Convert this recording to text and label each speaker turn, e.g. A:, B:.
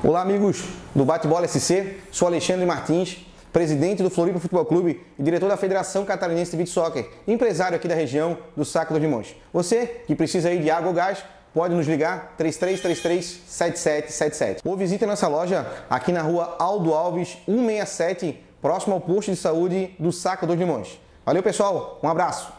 A: Olá, amigos do Bate-Bola SC. Sou Alexandre Martins, presidente do Floripa Futebol Clube e diretor da Federação Catarinense de Beach Soccer, empresário aqui da região do Saco dos Limões. Você que precisa aí de água ou gás, pode nos ligar 3333 7777 ou visite nossa loja aqui na rua Aldo Alves 167, próximo ao posto de saúde do Saco dos Limões. Valeu, pessoal. Um abraço.